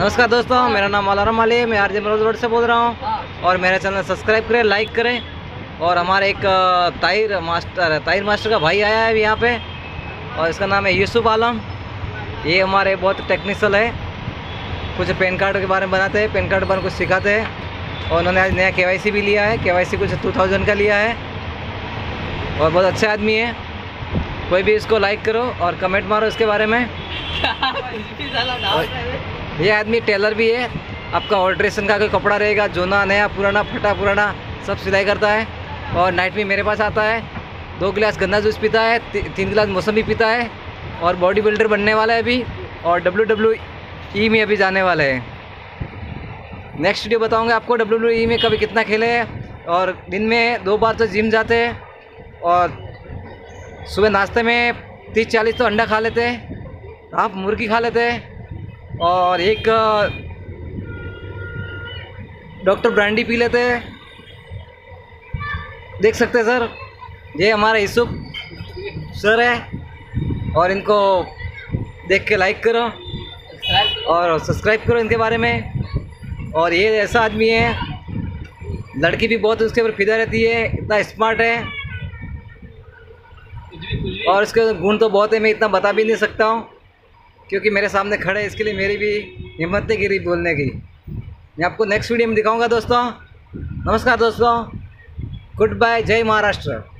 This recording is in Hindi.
नमस्कार दोस्तों, मेरा नाम अलारम अली है, मैं आर जे रोड से बोल रहा हूँ। और मेरा चैनल सब्सक्राइब करें, लाइक करें। और हमारे एक ताहिर मास्टर ताहिर मास्टर का भाई आया है अभी यहाँ पे। और इसका नाम है यूसुफ आलम। ये हमारे बहुत टेक्निकल है। कुछ पैन कार्ड के बारे में बनाते हैं, पैन कार्ड बारे में कुछ सिखाते हैं। और उन्होंने आज नया के भी लिया है। के कुछ टू का लिया है। और बहुत अच्छे आदमी है। कोई भी इसको लाइक करो और कमेंट मारो इसके बारे में। ये आदमी टेलर भी है। आपका ऑल्ट्रेशन का कोई कपड़ा रहेगा जोना नया पुराना फटा पुराना सब सिलाई करता है। और नाइट में मेरे पास आता है। दो गिलास गंदा जूस पीता है ती, तीन गिलास मौसमी पीता है। और बॉडी बिल्डर बनने वाला है अभी और डब्ल्यू डब्ल्यू ई में अभी जाने वाला है। नेक्स्ट वीडियो बताऊँगा आपको डब्ल्यू डब्ल्यू ई में कभी कितना खेले हैं। और दिन में दो बार तो जिम जाते हैं। और सुबह नाश्ते में तीस चालीस तो अंडा खा लेते हैं। आप मुर्गी खा लेते हैं। और एक डॉक्टर ब्रांडी पी लेते हैं। देख सकते हैं, सर। ये हमारा यूसुफ सर है। और इनको देख के लाइक करो। और सब्सक्राइब करो इनके बारे में। और ये ऐसा आदमी है। लड़की भी बहुत उसके ऊपर फिदा रहती है। इतना स्मार्ट है। और इसके गुण तो बहुत है, मैं इतना बता भी नहीं सकता हूँ। क्योंकि मेरे सामने खड़े इसके लिए मेरी भी हिम्मत नहीं गिरी बोलने की। मैं आपको नेक्स्ट वीडियो में दिखाऊँगा दोस्तों। नमस्कार दोस्तों। गुड बाय जय महाराष्ट्र।